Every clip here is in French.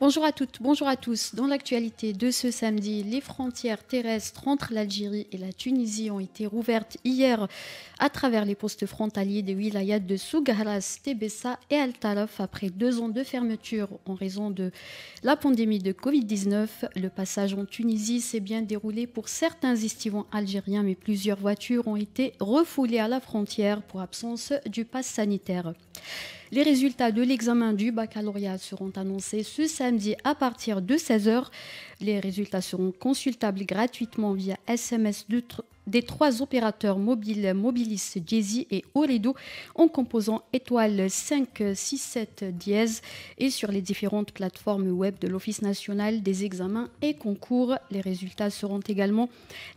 Bonjour à toutes, bonjour à tous. Dans l'actualité de ce samedi, les frontières terrestres entre l'Algérie et la Tunisie ont été rouvertes hier à travers les postes frontaliers des wilayas de Sougharas, Tebessa et Al Talaf après deux ans de fermeture en raison de la pandémie de Covid-19. Le passage en Tunisie s'est bien déroulé pour certains estivants algériens, mais plusieurs voitures ont été refoulées à la frontière pour absence du pass sanitaire. Les résultats de l'examen du baccalauréat seront annoncés ce samedi à partir de 16h. Les résultats seront consultables gratuitement via SMS de des trois opérateurs mobiles Mobilis, Jay-Z et Oredo en composant étoile 567 dièse et sur les différentes plateformes web de l'Office national des examens et concours. Les résultats seront également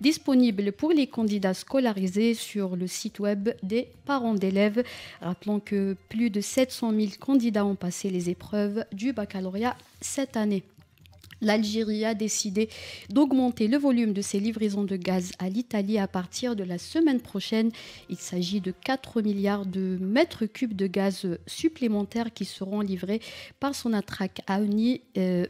disponibles pour les candidats scolarisés sur le site web des parents d'élèves. Rappelons que plus de 700 000 candidats ont passé les épreuves du baccalauréat cette année. L'Algérie a décidé d'augmenter le volume de ses livraisons de gaz à l'Italie à partir de la semaine prochaine. Il s'agit de 4 milliards de mètres cubes de gaz supplémentaires qui seront livrés par son attraque à Eni, euh,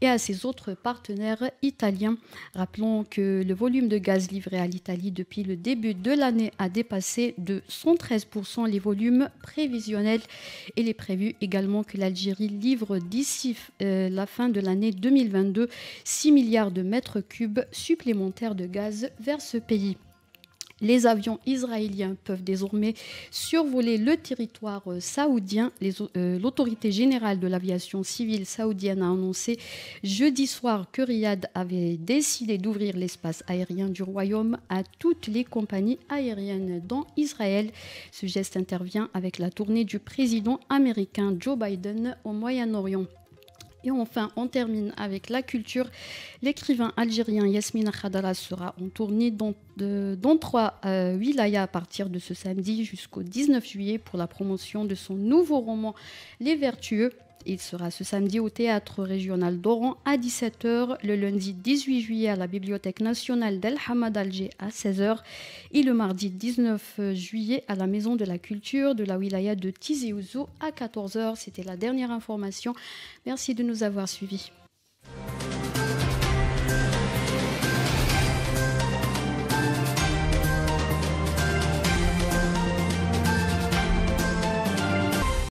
et à ses autres partenaires italiens. Rappelons que le volume de gaz livré à l'Italie depuis le début de l'année a dépassé de 113% les volumes prévisionnels. Il est prévu également que l'Algérie livre d'ici euh, la fin de l'année 2022 6 milliards de mètres cubes supplémentaires de gaz vers ce pays. Les avions israéliens peuvent désormais survoler le territoire euh, saoudien. Euh, l'autorité générale de l'aviation civile saoudienne a annoncé jeudi soir que Riyad avait décidé d'ouvrir l'espace aérien du royaume à toutes les compagnies aériennes dans Israël. Ce geste intervient avec la tournée du président américain Joe Biden au Moyen-Orient. Et enfin, on termine avec la culture. L'écrivain algérien Yasmine Khadala sera en tournée dans, trois euh, wilayas à partir de ce samedi jusqu'au 19 juillet pour la promotion de son nouveau roman Les Vertueux. Il sera ce samedi au théâtre régional d'Oran à 17h, le lundi 18 juillet à la Bibliothèque nationale d'El Hamad Alger à 16h et le mardi 19 juillet à la Maison de la Culture de la wilaya de Tizi Ouzou à 14h. C'était la dernière information. Merci de nous avoir suivis.